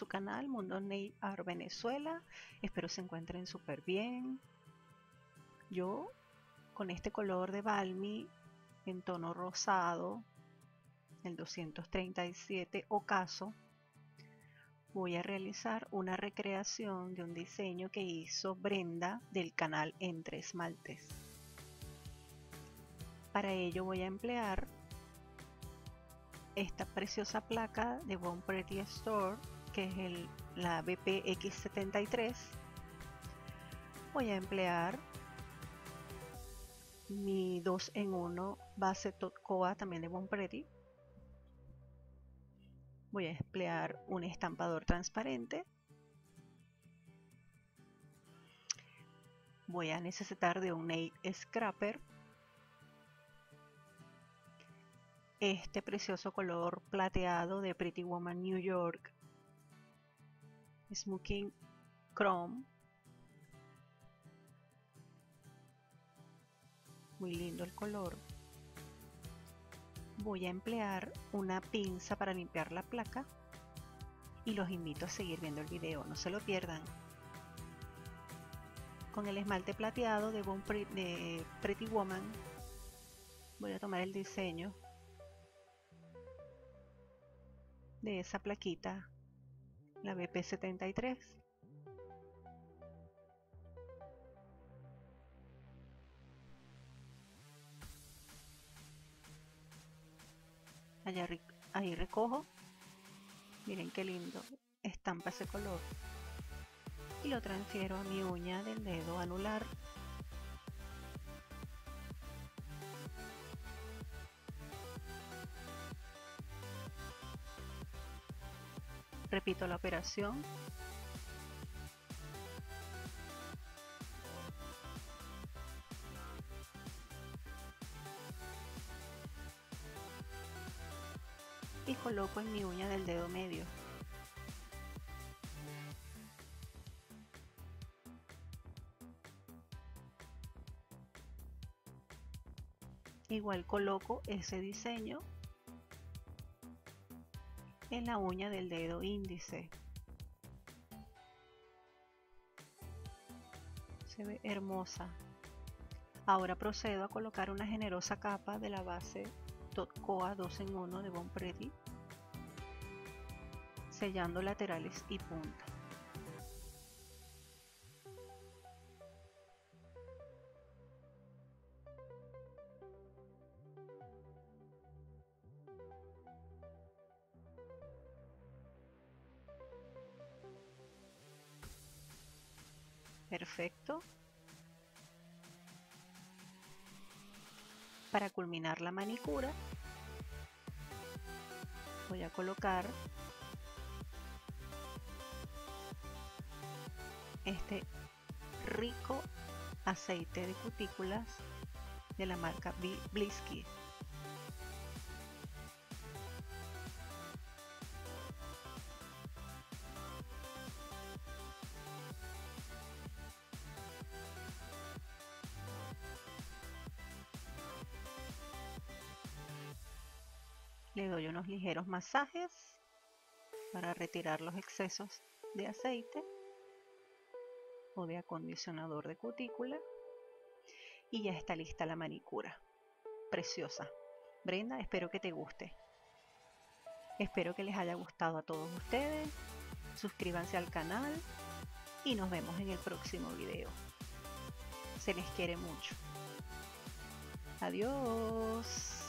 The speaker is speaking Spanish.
su canal Mundo Nail Art Venezuela. Espero se encuentren súper bien. Yo con este color de Balmy en tono rosado, el 237 ocaso, voy a realizar una recreación de un diseño que hizo Brenda del canal Entre Esmaltes. Para ello voy a emplear esta preciosa placa de Bon Pretty Store que es el, la BPX73 voy a emplear mi 2 en 1 base Totcoa también de Bon Pretty voy a emplear un estampador transparente. Voy a necesitar de un nail scraper este precioso color plateado de Pretty Woman New York Smoking Chrome. Muy lindo el color. Voy a emplear una pinza para limpiar la placa y los invito a seguir viendo el video, no se lo pierdan. Con el esmalte plateado de, de Pretty Woman voy a tomar el diseño de esa plaquita, la BP73. Allá, ahí recojo, miren qué lindo, estampa ese color. Y lo transfiero a mi uña del dedo anular Repito la operación. Y coloco en mi uña del dedo medio. Igual coloco ese diseño en la uña del dedo índice. Se ve hermosa. Ahora procedo a colocar una generosa capa de la base Totcoa 2 en 1 de Bon Pretty, sellando laterales y punta. Perfecto. Para culminar la manicura, voy a colocar este rico aceite de cutículas de la marca Blisky. Le doy unos ligeros masajes para retirar los excesos de aceite o de acondicionador de cutícula y ya está lista la manicura. Preciosa. Brenda, espero que te guste. Espero que les haya gustado a todos ustedes. Suscríbanse al canal y nos vemos en el próximo video. Se les quiere mucho. Adiós.